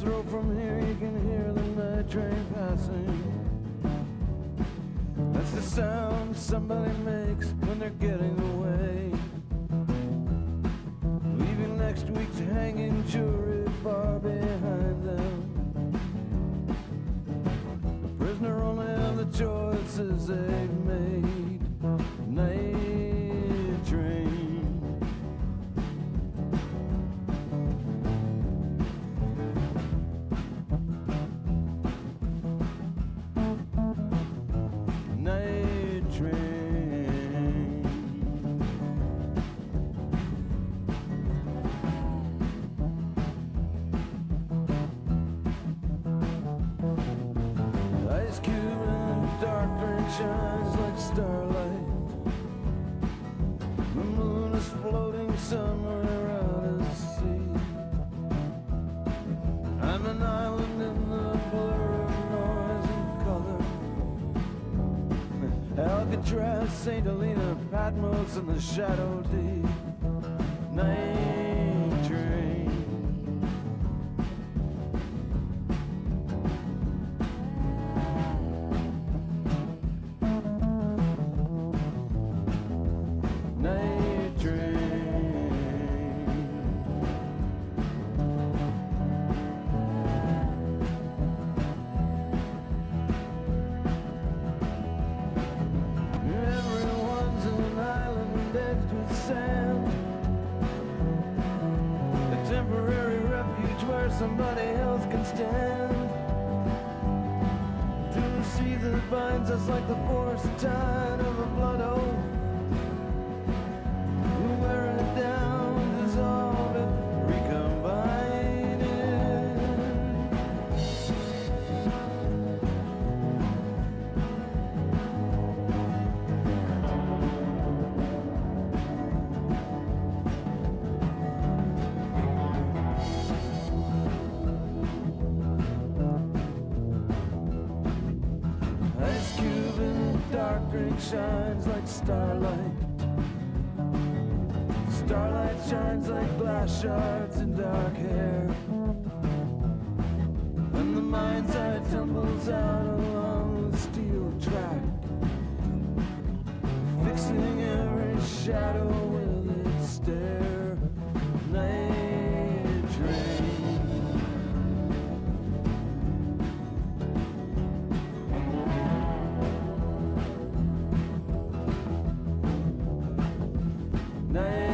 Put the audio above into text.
throw from here, you can hear the night train passing. That's the sound somebody makes when they're getting away. Leaving next week's hanging jury far behind them. The prisoner only have the choices they've made. Cube in the dark drink shines like starlight. The moon is floating somewhere out at sea. I'm an island in the blur of noise and color. Alcatraz, St. Helena, Patmos, and the Chateau d'If. Night us like the force tide of a blood oath. dark drink shines like starlight. Starlight shines like glass shards in dark hair. And the mind's eye tumbles out along the steel track, fixing every shadow. 那